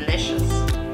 delicious.